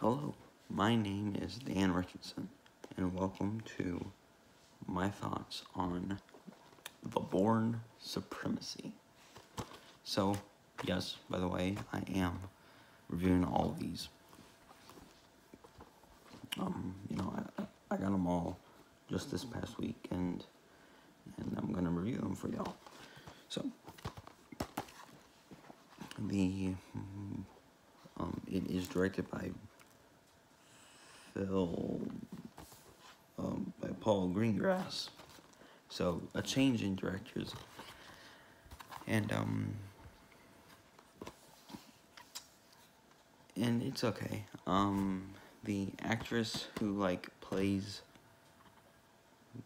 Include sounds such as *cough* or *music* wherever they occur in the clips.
Hello, my name is Dan Richardson, and welcome to my thoughts on the Bourne Supremacy. So, yes, by the way, I am reviewing all of these. Um, you know, I, I got them all just this past week, and and I'm gonna review them for y'all. So, the um, it is directed by Phil um, by Paul Greengrass. So a change in directors, and um, and it's okay. Um, the actress who like plays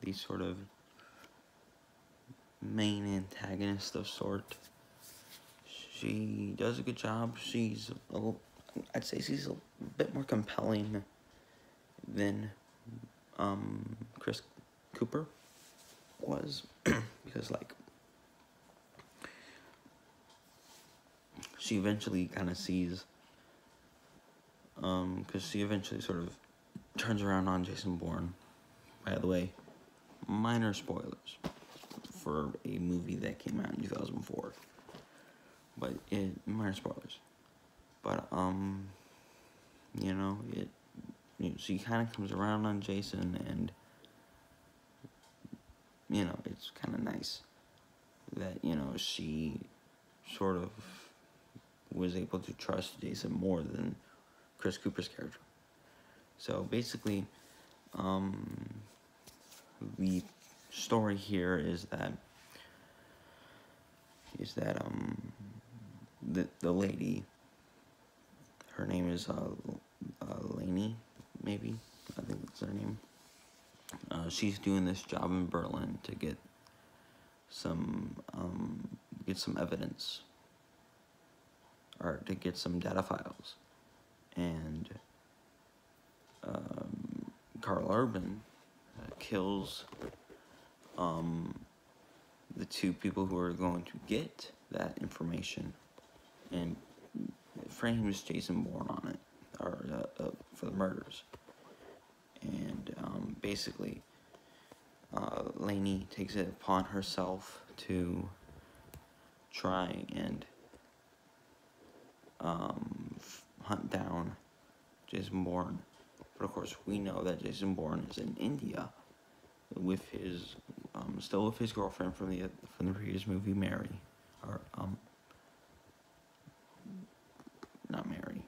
the sort of main antagonist of sort. She does a good job. She's a little, I'd say she's a bit more compelling than um, Chris Cooper was *clears throat* because like she eventually kind of sees um because she eventually sort of turns around on Jason Bourne. By the way, minor spoilers for a movie that came out in 2004. But it minor spoilers. But um you know, it you know, she kind of comes around on Jason and you know, it's kind of nice that, you know, she sort of was able to trust Jason more than Chris Cooper's character. So basically, um, the story here is that is that um the the lady her name is uh, uh Lainey maybe. I think that's her name. Uh, she's doing this job in Berlin to get some um, get some evidence. Or to get some data files. And um, Karl Urban uh, kills um, the two people who are going to get that information. And frames Jason Bourne on it or uh, for the murders and um, basically uh, Lainey takes it upon herself to try and um, hunt down Jason Bourne. But of course, we know that Jason Bourne is in India with his, um, still with his girlfriend from the from the previous movie, Mary, or um, not Mary,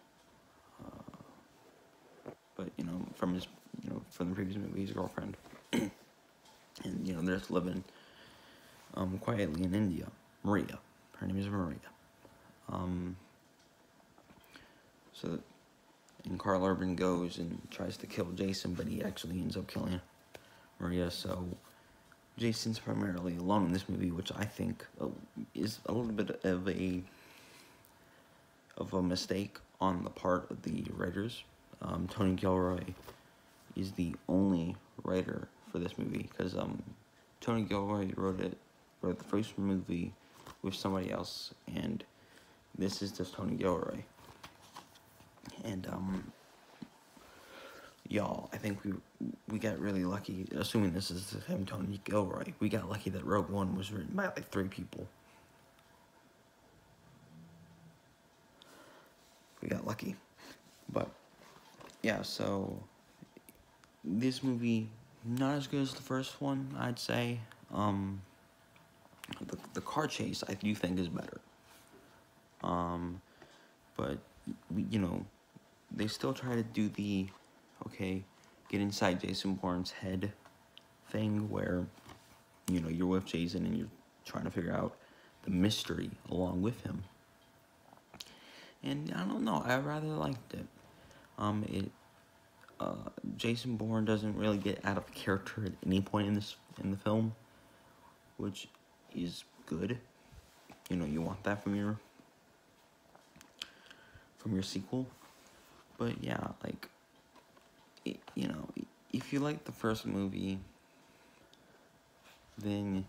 uh, but you know from his you know from the previous movie, his girlfriend, *clears throat* and you know they're just living um quietly in India. Maria, her name is Maria. Um, so and Karl Urban goes and tries to kill Jason, but he actually ends up killing Maria. So Jason's primarily alone in this movie, which I think uh, is a little bit of a of a mistake on the part of the writers. Um, Tony Gilroy is the only writer for this movie because um, Tony Gilroy wrote it wrote the first movie with somebody else, and this is just Tony Gilroy. And um, y'all, I think we we got really lucky. Assuming this is him, Tony Gilroy, we got lucky that Rogue One was written by like three people. We got lucky, but yeah. So this movie not as good as the first one, I'd say. Um, the the car chase I do think is better. Um, but you know they still try to do the, okay, get inside Jason Bourne's head thing where, you know, you're with Jason and you're trying to figure out the mystery along with him. And I don't know, I rather liked it. Um, it, uh, Jason Bourne doesn't really get out of character at any point in this, in the film, which is good. You know, you want that from your, from your sequel. But yeah, like, it, you know, if you like the first movie, then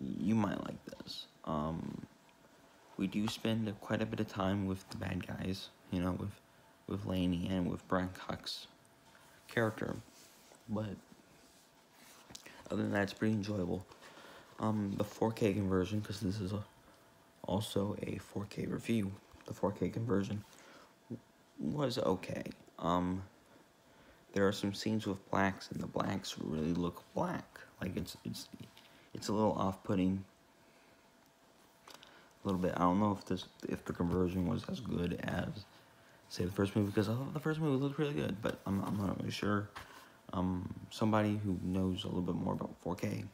you might like this. Um, we do spend quite a bit of time with the bad guys, you know, with with Laney and with Brian Cox character. But other than that, it's pretty enjoyable. Um, the 4K conversion, because this is a, also a 4K review, the 4K conversion was okay. Um, there are some scenes with blacks, and the blacks really look black. Like it's it's it's a little off-putting. A little bit. I don't know if this if the conversion was as good as say the first movie because I thought the first movie looked really good, but I'm I'm not really sure. Um, somebody who knows a little bit more about 4K,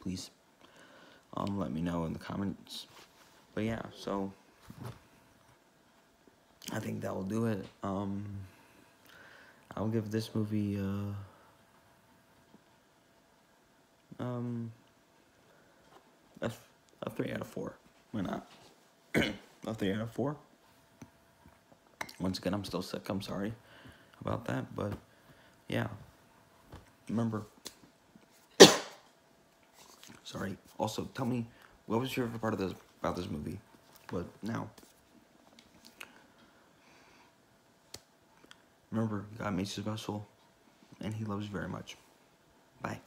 please um, let me know in the comments. But yeah, so I think that will do it. Um, I'll give this movie uh, um, a, a three out of four. Why not? *clears throat* a three out of four. Once again, I'm still sick. I'm sorry about that, but yeah. Remember. *coughs* sorry. Also, tell me what was your favorite part of this about this movie. But now. Remember, God makes you special, and He loves you very much. Bye.